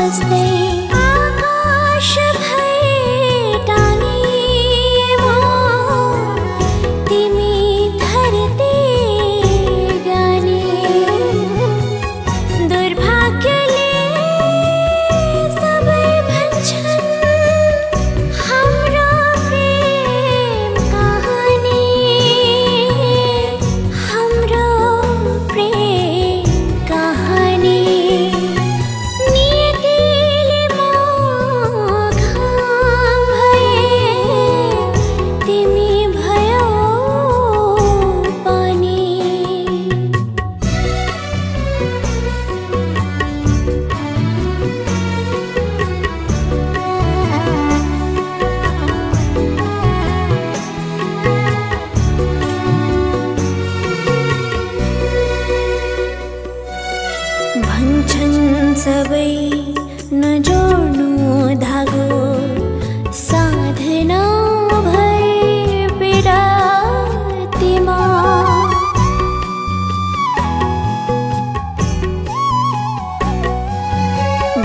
was there. भन्छन् सबै नजोड्नु धागो। साधना बिरातीमा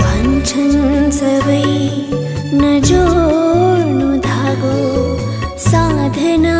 भन्छन् सबै नजोड्नु धागो। साधना